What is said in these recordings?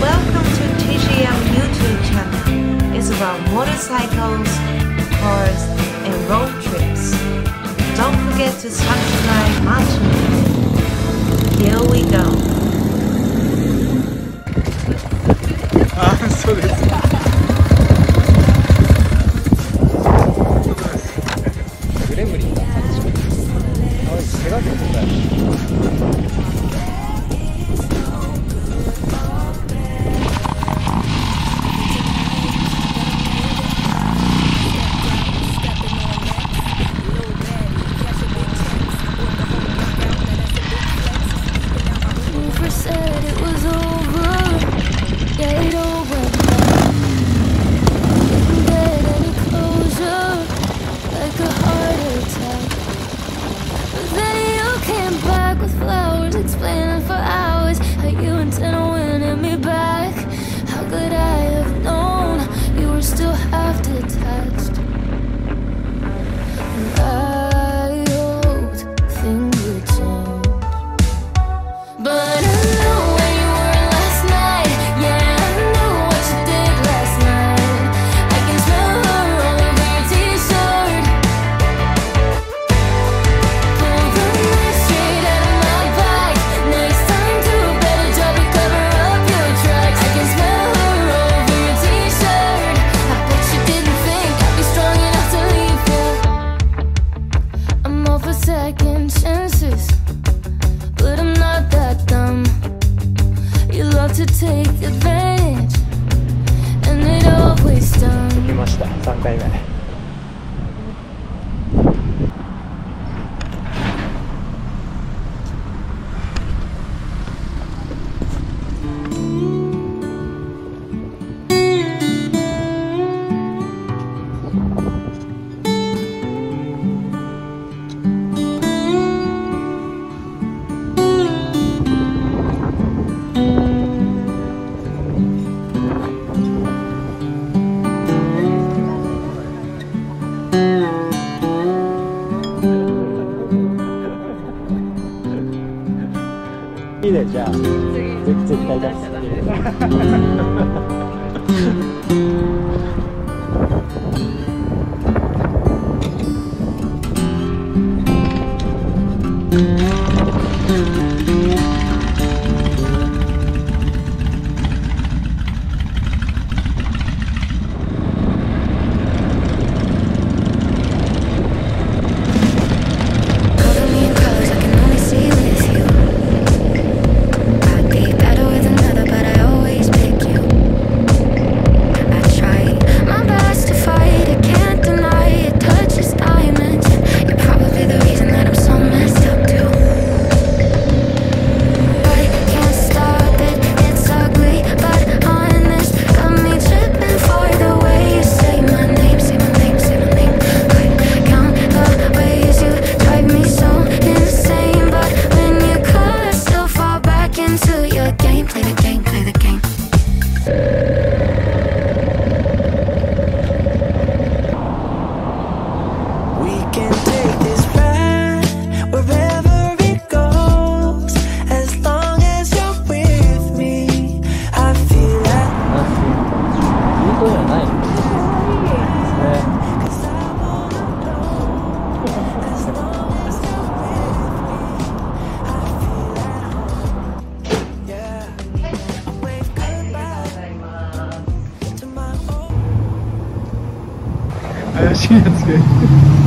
Welcome to TGM YouTube channel. It's about motorcycles, cars, and road trips. Don't forget to subscribe my channel. Here we go. Ah, so this. 体出しちゃダメです t 怪しいやつがいる。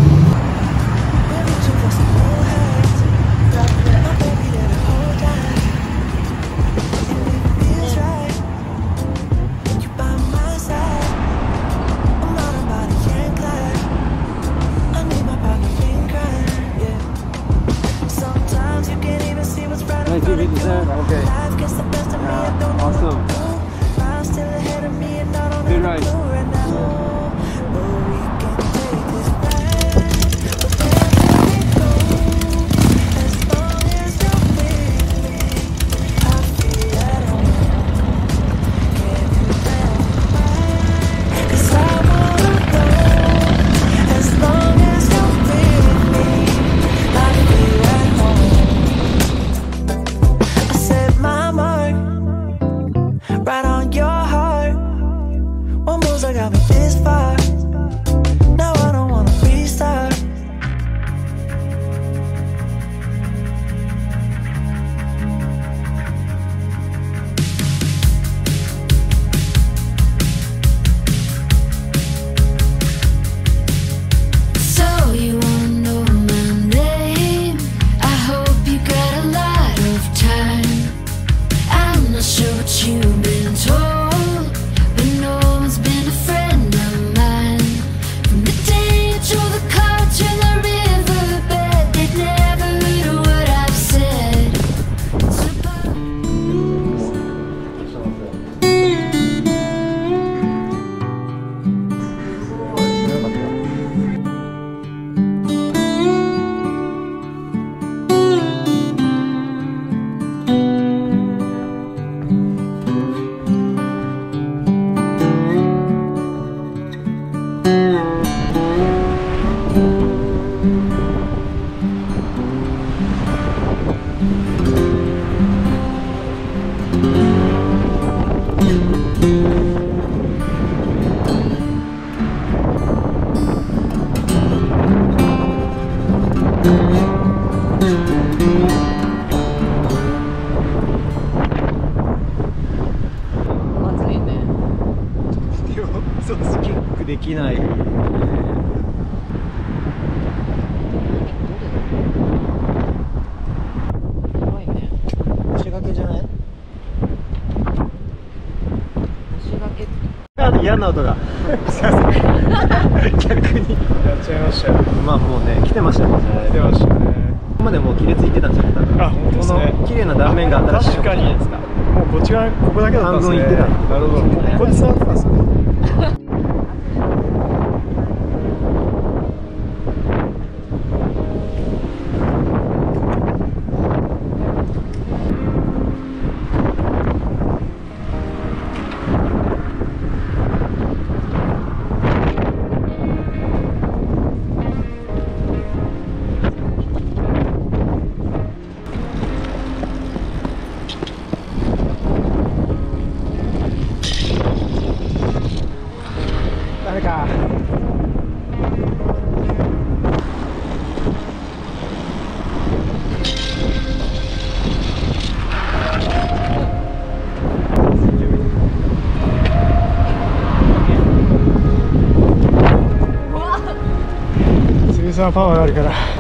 きない怖いね押し掛けじゃない押し掛けあ嫌な音が 逆に。やっちゃいましたよ。まあもうね来てましたもんね出ましたね。ここまでもう亀裂いってたんですよ多分あ本当ですね。綺麗な断面が新しい確かもうこっち側ここだけだったんですね。半分いってたなるほど。ここで座ってたんですね誰か杉さんパワーがあるから。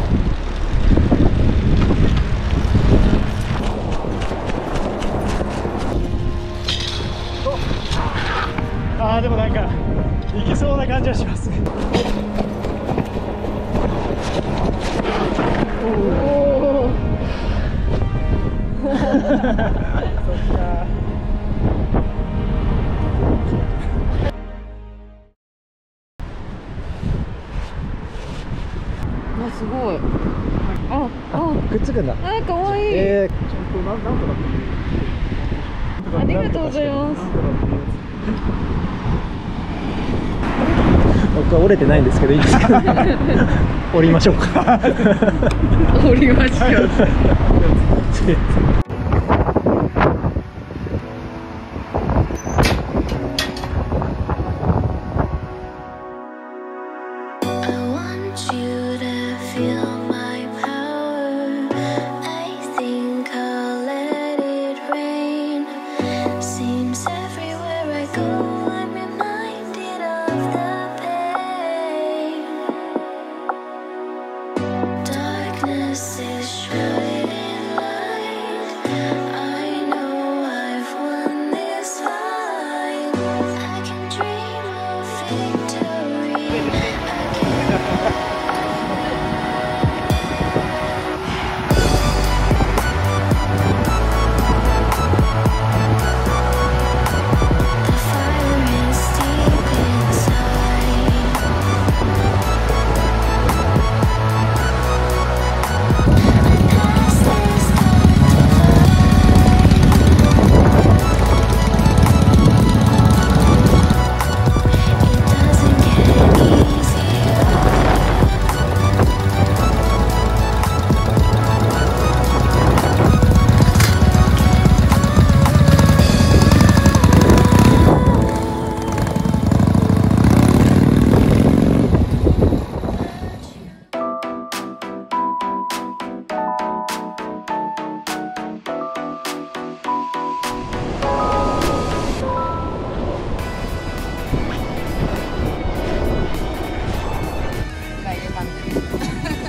くんだあかわいい、えちゃんとなんなんとかってありがとうございます。僕は折れてないんですけどいいですか？折りましょうか。折りましょう「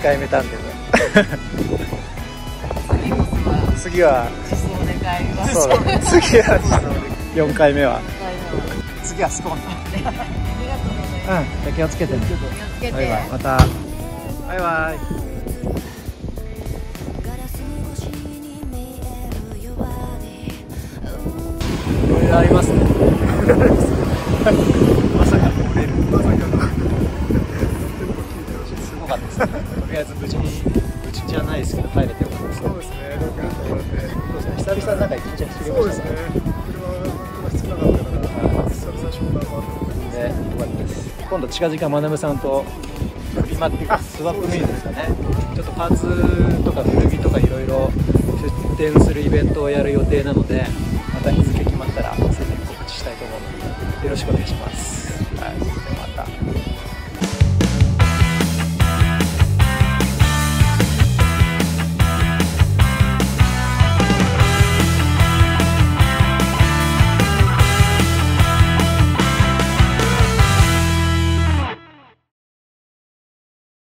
回目タンデム次は。そうだ。ね次は4回目は。次はスコーンだ。うん。じゃあ気をつけてね。バイバイ。また。バイバイ。いろいろありますね。まさか折れるまさかのかったです。ねとりあえず無事に無事じゃないですけど帰れてよかったですね。そうですね。なんかそうですね久々になんか一日走りましたね。車が必要なかったから久々にショルダーもあってね、よかったです。今度近々まなぶさんとフリマっていうかスワップミートですかね。ちょっとパーツとか古着とかいろいろ出店するイベントをやる予定なのでまた日付決まったらすぐに告知したいと思うのでよろしくお願いします、はい、ではまた